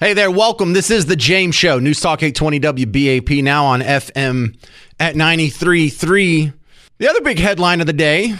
Hey there, welcome. This is the James Show, News Talk 820 WBAP, now on FM at 93.3. The other big headline of the day,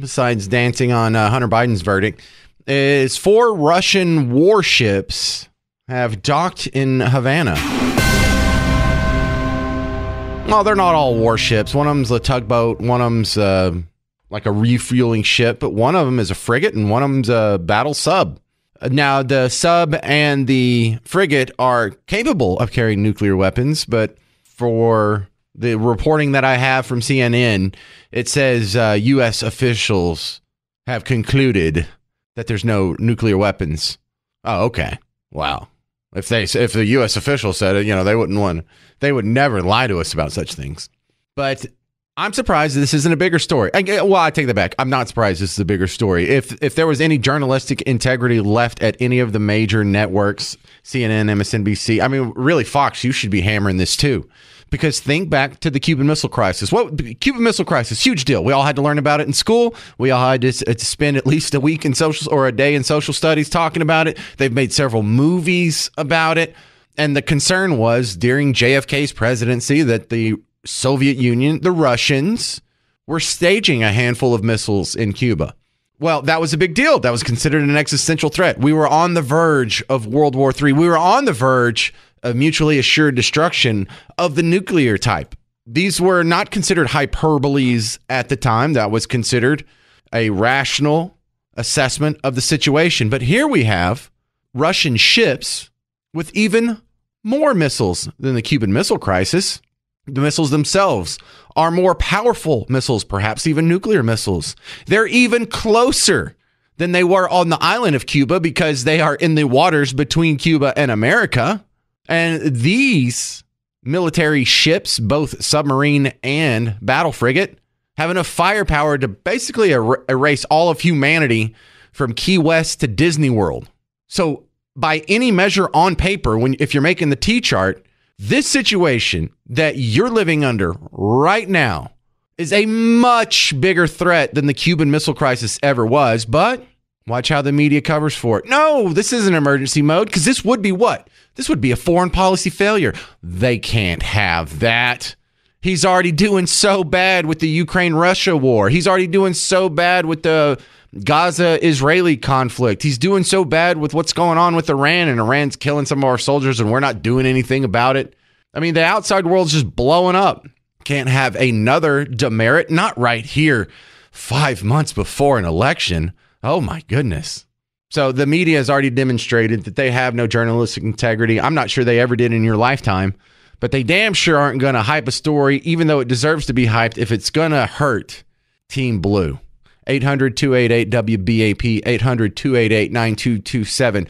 besides dancing on uh, Hunter Biden's verdict, is four Russian warships have docked in Havana. Well, they're not all warships. One of them's a tugboat, one of them's uh, like a refueling ship, but one of them is a frigate and one of them's a battle sub. Now, the sub and the frigate are capable of carrying nuclear weapons, but for the reporting that I have from CNN, it says uh, U.S. officials have concluded that there's no nuclear weapons. Oh, okay. Wow. If they if the U.S. official said it, you know, they wouldn't want. They would never lie to us about such things. But I'm surprised this isn't a bigger story. I, well, I take that back. I'm not surprised this is a bigger story. If if there was any journalistic integrity left at any of the major networks, CNN, MSNBC, I mean, really, Fox, you should be hammering this too. Because think back to the Cuban Missile Crisis. What Cuban Missile Crisis? Huge deal. We all had to learn about it in school. We all had to, uh, to spend at least a week in social or a day in social studies talking about it. They've made several movies about it. And the concern was during JFK's presidency that the Soviet Union, the Russians, were staging a handful of missiles in Cuba. Well, that was a big deal. That was considered an existential threat. We were on the verge of World War III. We were on the verge of mutually assured destruction of the nuclear type. These were not considered hyperboles at the time. That was considered a rational assessment of the situation. But here we have Russian ships with even more missiles than the Cuban Missile Crisis. The missiles themselves are more powerful missiles, perhaps even nuclear missiles. They're even closer than they were on the island of Cuba because they are in the waters between Cuba and America. And these military ships, both submarine and battle frigate, have enough firepower to basically er- erase all of humanity from Key West to Disney World. So, by any measure on paper, when if you're making the T chart, this situation that you're living under right now is a much bigger threat than the Cuban Missile Crisis ever was. But watch how the media covers for it. No, this isn't emergency mode because this would be what? This would be a foreign policy failure. They can't have that. He's already doing so bad with the Ukraine Russia war. He's already doing so bad with the Gaza Israeli conflict. He's doing so bad with what's going on with Iran, and Iran's killing some of our soldiers, and we're not doing anything about it. I mean, the outside world's just blowing up. Can't have another demerit, not right here, five months before an election. Oh my goodness. So the media has already demonstrated that they have no journalistic integrity. I'm not sure they ever did in your lifetime, but they damn sure aren't going to hype a story, even though it deserves to be hyped, if it's going to hurt Team Blue. 800 288 WBAP, 800 288 9227.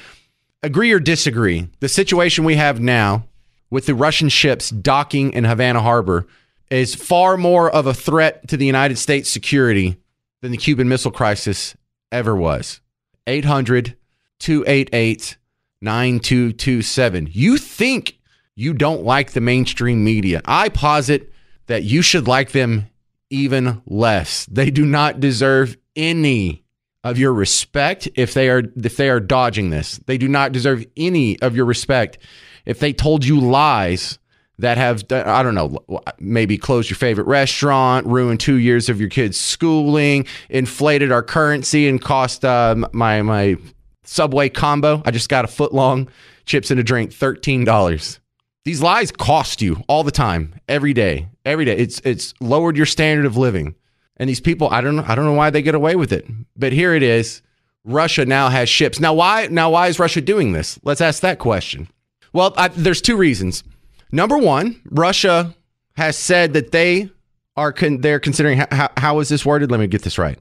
Agree or disagree? The situation we have now with the Russian ships docking in Havana Harbor is far more of a threat to the United States security than the Cuban Missile Crisis ever was. 800 288 9227. You think you don't like the mainstream media. I posit that you should like them even less. They do not deserve any of your respect if they are if they are dodging this. They do not deserve any of your respect if they told you lies that have I don't know maybe closed your favorite restaurant, ruined two years of your kids' schooling, inflated our currency, and cost uh, my my Subway combo. I just got a foot long chips and a drink, thirteen dollars. These lies cost you all the time, every day, every day. It's it's lowered your standard of living, and these people I don't know I don't know why they get away with it, but here it is. Russia now has ships. Now why now why is Russia doing this? Let's ask that question. Well, I, there's two reasons. Number one, Russia has said that they are con- they're considering how, how is this worded? Let me get this right.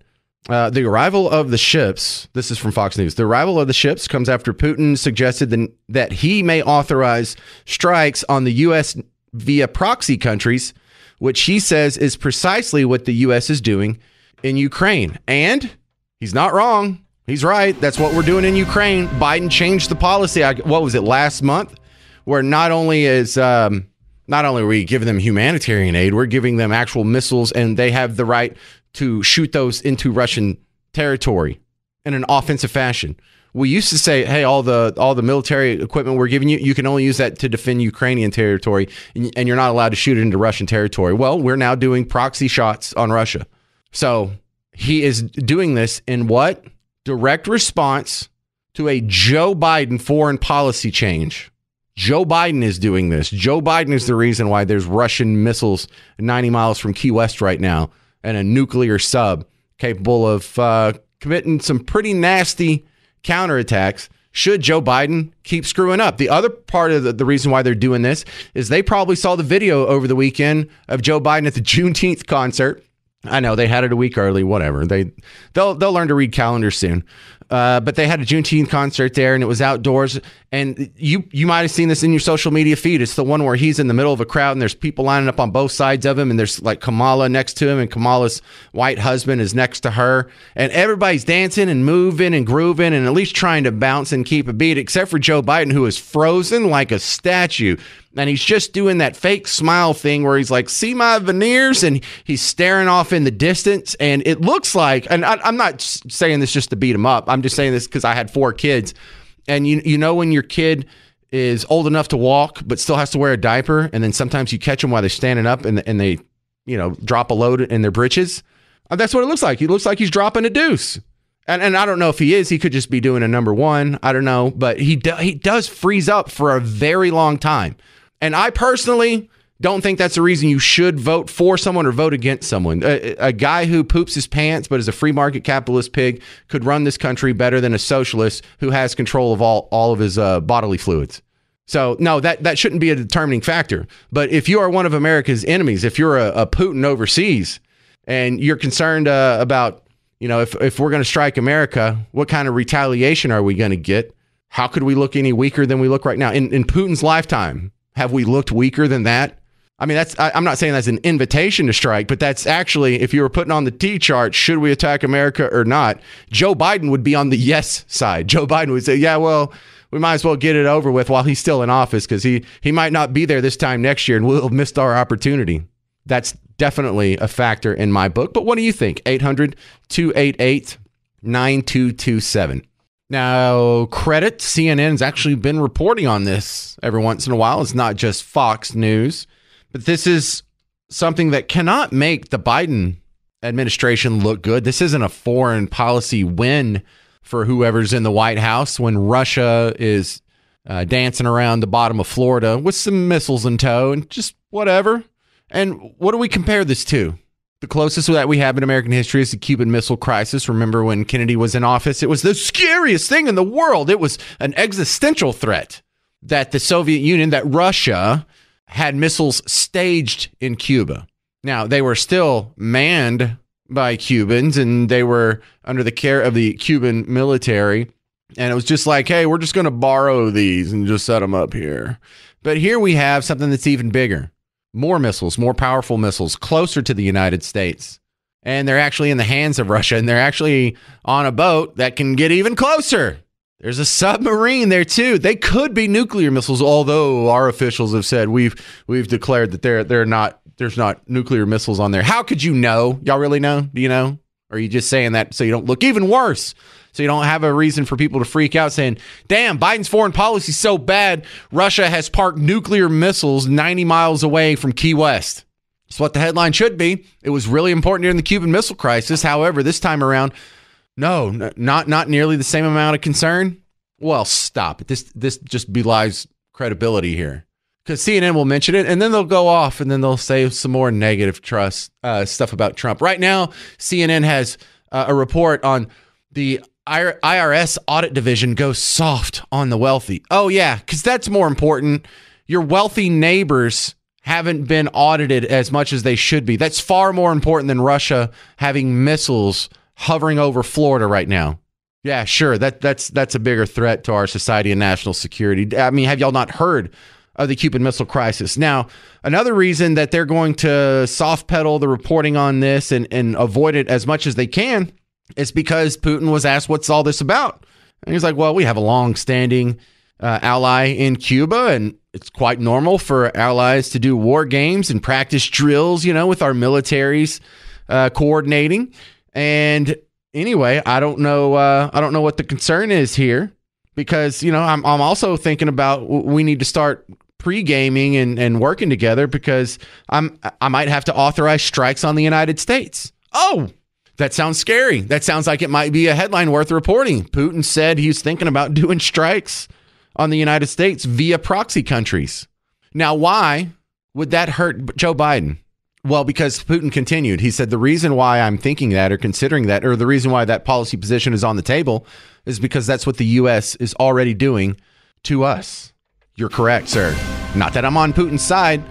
Uh, the arrival of the ships, this is from Fox News. The arrival of the ships comes after Putin suggested the, that he may authorize strikes on the U.S. via proxy countries, which he says is precisely what the U.S. is doing in Ukraine. And he's not wrong. He's right. That's what we're doing in Ukraine. Biden changed the policy. What was it last month? Where not only is um, not only are we giving them humanitarian aid, we're giving them actual missiles, and they have the right to shoot those into Russian territory in an offensive fashion. We used to say, "Hey, all the all the military equipment we're giving you, you can only use that to defend Ukrainian territory, and, you're not allowed to shoot it into Russian territory." Well, we're now doing proxy shots on Russia. So he is doing this in what direct response to a Joe Biden foreign policy change. Joe Biden is doing this. Joe Biden is the reason why there's Russian missiles 90 miles from Key West right now and a nuclear sub capable of uh, committing some pretty nasty counterattacks should Joe Biden keep screwing up. The other part of the, the, reason why they're doing this is they probably saw the video over the weekend of Joe Biden at the Juneteenth concert. I know they had it a week early, whatever. They they'll they'll learn to read calendars soon. Uh, but they had a Juneteenth concert there, and it was outdoors. And you you might have seen this in your social media feed. It's the one where he's in the middle of a crowd, and there's people lining up on both sides of him, and there's like Kamala next to him, and Kamala's white husband is next to her, and everybody's dancing and moving and grooving, and at least trying to bounce and keep a beat, except for Joe Biden, who is frozen like a statue and he's just doing that fake smile thing where he's like, "See my veneers," and he's staring off in the distance, and it looks like. And I, am not saying this just to beat him up. I'm just saying this because I had four kids, and you you know when your kid is old enough to walk but still has to wear a diaper, and then sometimes you catch them while they're standing up and and they you know drop a load in their britches. Uh, that's what it looks like. He looks like he's dropping a deuce. And, and I don't know if he is. He could just be doing a number one. I don't know, but he do, he does freeze up for a very long time. And I personally don't think that's the reason you should vote for someone or vote against someone. A, a, guy who poops his pants but is a free market capitalist pig could run this country better than a socialist who has control of all, all of his uh, bodily fluids. So no, that that shouldn't be a determining factor. But if you are one of America's enemies, if you're a, a Putin overseas, and you're concerned uh, about, you know, if if we're going to strike America, what kind of retaliation are we going to get? How could we look any weaker than we look right now in in Putin's lifetime? Have we looked weaker than that? I mean, that's I, am not saying that's an invitation to strike, but that's actually if you were putting on the T chart, should we attack America or not? Joe Biden would be on the yes side. Joe Biden would say, "Yeah, well, we might as well get it over with while he's still in office because he he might not be there this time next year, and we'll have missed our opportunity." That's definitely a factor in my book. But what do you think? 800 288 9227. Now, credit CNN's actually been reporting on this every once in a while. It's not just Fox News, but this is something that cannot make the Biden administration look good. This isn't a foreign policy win for whoever's in the White House when Russia is uh, dancing around the bottom of Florida with some missiles in tow and just whatever. And what do we compare this to? The closest that we have in American history is the Cuban Missile Crisis. Remember when Kennedy was in office? It was the scariest thing in the world. It was an existential threat that the Soviet Union, that Russia had missiles staged in Cuba. Now, they were still manned by Cubans and they were under the care of the Cuban military. And it was just like, hey, we're just going to borrow these and just set them up here. But here we have something that's even bigger more missiles, more powerful missiles closer to the United States. And they're actually in the hands of Russia and they're actually on a boat that can get even closer. There's a submarine there too. They could be nuclear missiles, although our officials have said we've we've declared that they're they're not there's not nuclear missiles on there. How could you know? Y'all really know? Do you know? Or are you just saying that so you don't look even worse? So you don't have a reason for people to freak out saying, damn, Biden's foreign policy is so bad, Russia has parked nuclear missiles 90 miles away from Key West. That's what the headline should be. It was really important during the Cuban Missile Crisis. However, this time around, no, not not nearly the same amount of concern. Well, stop it. This this just belies credibility here because CNN will mention it and then they'll go off and then they'll say some more negative trust uh, stuff about Trump. Right now, CNN has uh, a report on the IRS audit division goes soft on the wealthy. Oh, yeah, because that's more important. Your wealthy neighbors haven't been audited as much as they should be. That's far more important than Russia having missiles hovering over Florida right now. Yeah, sure. That that's that's a bigger threat to our society and national security. I mean, have y'all not heard of the Cuban Missile Crisis? Now, another reason that they're going to soft pedal the reporting on this and, and avoid it as much as they can is because Putin was asked, What's all this about? And he's like, Well, we have a long standing uh, ally in Cuba, and it's quite normal for allies to do war games and practice drills, you know, with our militaries uh, coordinating. And anyway, I don't know. Uh, I don't know what the concern is here because you know I'm I'm also thinking about we need to start pre gaming and and working together because I'm I might have to authorize strikes on the United States. Oh, that sounds scary. That sounds like it might be a headline worth reporting. Putin said he's thinking about doing strikes on the United States via proxy countries. Now, why would that hurt Joe Biden? Well, because Putin continued. He said the reason why I'm thinking that or considering that, or the reason why that policy position is on the table, is because that's what the U.S. is already doing to us. You're correct, sir. Not that I'm on Putin's side,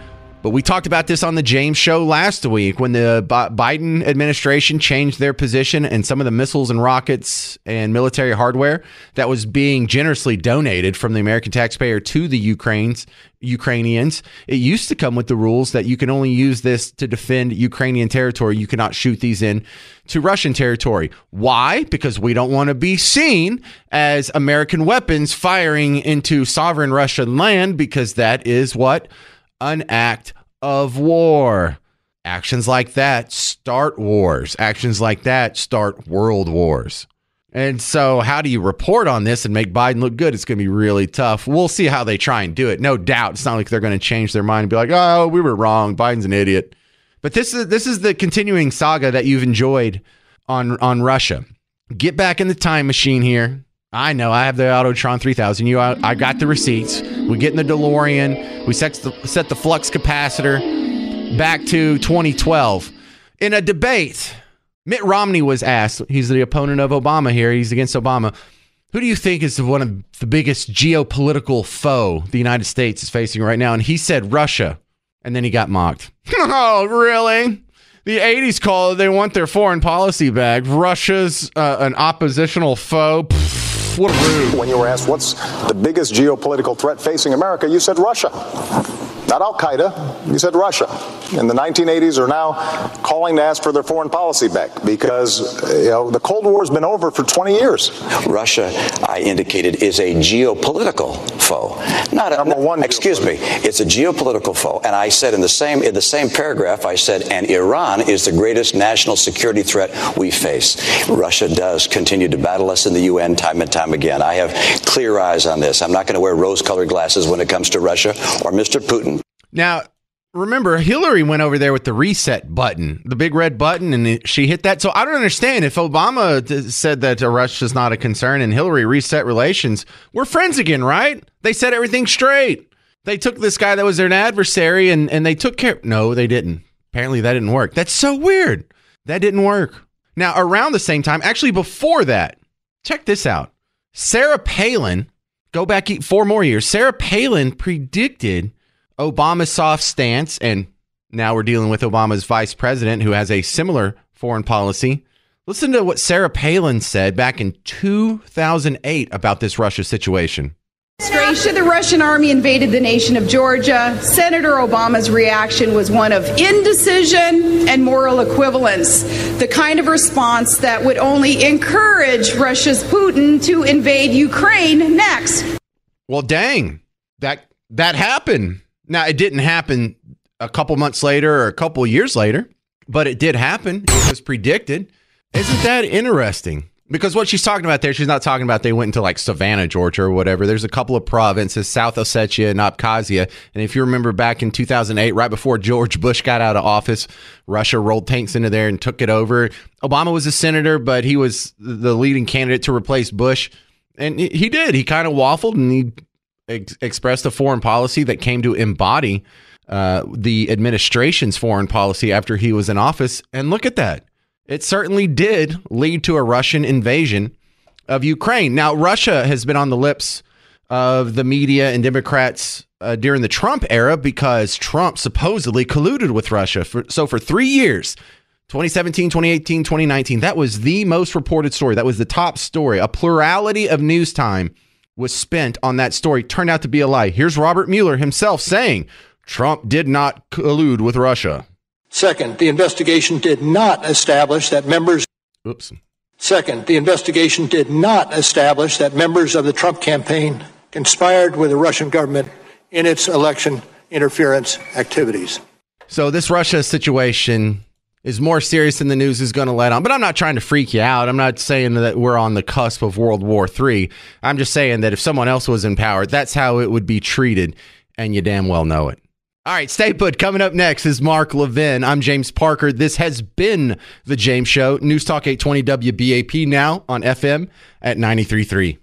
but we talked about this on the James show last week when the Biden administration changed their position and some of the missiles and rockets and military hardware that was being generously donated from the American taxpayer to the Ukraine's Ukrainians. It used to come with the rules that you can only use this to defend Ukrainian territory. You cannot shoot these in to Russian territory. Why? Because we don't want to be seen as American weapons firing into sovereign Russian land because that is what an act of war. Actions like that start wars. Actions like that start world wars. And so, how do you report on this and make Biden look good? It's going to be really tough. We'll see how they try and do it. No doubt, it's not like they're going to change their mind and be like, "Oh, we were wrong. Biden's an idiot." But this is this is the continuing saga that you've enjoyed on on Russia. Get back in the time machine here. I know. I have the Autotron 3000. You, I, I got the receipts. We get in the DeLorean. We set the, set the flux capacitor back to 2012. In a debate, Mitt Romney was asked. He's the opponent of Obama here. He's against Obama. Who do you think is one of the biggest geopolitical foe the United States is facing right now? And he said Russia. And then he got mocked. oh, really? The 80s call they want their foreign policy back. Russia's uh, an oppositional foe. Pfft what rude. When you were asked what's the biggest geopolitical threat facing America, you said Russia. Not Al Qaeda, you said Russia. In the 1980s are now calling to ask for their foreign policy back because you know, the Cold War has been over for 20 years. Russia, I indicated, is a geopolitical foe. Not a, number one. Excuse me, it's a geopolitical foe. And I said in the same in the same paragraph, I said, and Iran is the greatest national security threat we face. Russia does continue to battle us in the UN time and time again. I have clear eyes on this. I'm not going to wear rose-colored glasses when it comes to Russia or Mr. Putin. Now, remember, Hillary went over there with the reset button, the big red button, and she hit that. So I don't understand if Obama said that Russia is not a concern and Hillary reset relations, we're friends again, right? They said everything straight. They took this guy that was their adversary and, and they took care. No, they didn't. Apparently, that didn't work. That's so weird. That didn't work. Now, around the same time, actually before that, check this out. Sarah Palin, go back four more years. Sarah Palin predicted Obama's soft stance, and now we're dealing with Obama's vice president who has a similar foreign policy. Listen to what Sarah Palin said back in 2008 about this Russia situation. After the Russian army invaded the nation of Georgia, Senator Obama's reaction was one of indecision and moral equivalence, the kind of response that would only encourage Russia's Putin to invade Ukraine next. Well, dang, that that happened. Now, it didn't happen a couple months later or a couple years later, but it did happen. It was predicted. Isn't that interesting? Because what she's talking about there, she's not talking about they went into like Savannah, Georgia or whatever. There's a couple of provinces, South Ossetia and Abkhazia. And if you remember back in 2008, right before George Bush got out of office, Russia rolled tanks into there and took it over. Obama was a senator, but he was the leading candidate to replace Bush. And he did. He kind of waffled and he ex- expressed a foreign policy that came to embody uh, the administration's foreign policy after he was in office. And look at that. It certainly did lead to a Russian invasion of Ukraine. Now, Russia has been on the lips of the media and Democrats uh, during the Trump era because Trump supposedly colluded with Russia. For, so, for three years, 2017, 2018, 2019, that was the most reported story. That was the top story. A plurality of news time was spent on that story turned out to be a lie. Here's Robert Mueller himself saying Trump did not collude with Russia. Second, the investigation did not establish that members. Oops. Second, the investigation did not establish that members of the Trump campaign conspired with the Russian government in its election interference activities. So, this Russia situation is more serious than the news is going to let on. But I'm not trying to freak you out. I'm not saying that we're on the cusp of World War III. I'm just saying that if someone else was in power, that's how it would be treated, and you damn well know it. All right, stay put. Coming up next is Mark Levin. I'm James Parker. This has been The James Show. News Talk 820 WBAP now on FM at 93.3.